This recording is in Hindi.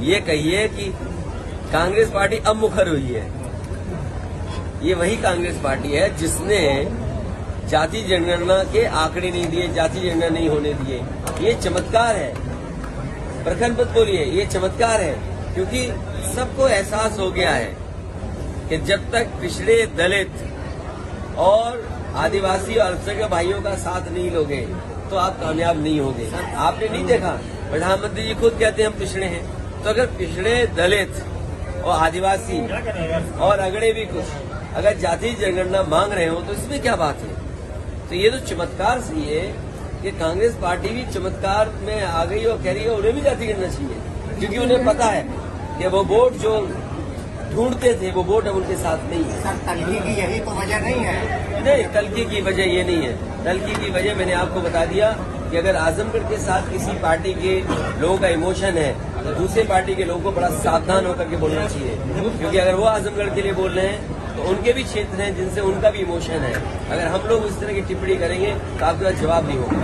ये कहिए कि कांग्रेस पार्टी अब मुखर हुई है। ये वही कांग्रेस पार्टी है जिसने जाति जनगणना के आंकड़े नहीं दिए, जाति जनगणना नहीं होने दिए। ये चमत्कार है। प्रखंड मत बोलिए, ये चमत्कार है। क्योंकि सबको एहसास हो गया है कि जब तक पिछड़े दलित और आदिवासी और अल्पसंख्यक भाइयों का साथ नहीं लोगे तो आप कामयाब नहीं होंगे। आपने नहीं देखा? प्रधानमंत्री जी खुद कहते हैं हम पिछड़े हैं। तो अगर पिछड़े दलित और आदिवासी और अगड़े भी कुछ अगर जाति जनगणना मांग रहे हो तो इसमें क्या बात है? तो ये तो चमत्कार सही है कि कांग्रेस पार्टी भी चमत्कार में आ गई और कह रही है उन्हें भी जाति करना चाहिए। क्योंकि उन्हें पता है कि वो वोट जो ढूंढते थे वो वोट अब उनके साथ नहीं है। सर की यही तो वजह नहीं है। नहीं तलकी की वजह ये नहीं है। तलकी की वजह मैंने आपको बता दिया कि अगर आजमगढ़ के साथ किसी पार्टी के लोगों का इमोशन है तो दूसरे पार्टी के लोगों को बड़ा सावधान होकर के बोलना चाहिए। क्योंकि अगर वो आजमगढ़ के लिए बोल रहे हैं तो उनके भी क्षेत्र हैं जिनसे उनका भी इमोशन है। अगर हम लोग उस तरह की टिप्पणी करेंगे तो आपके पास जवाब नहीं होगा।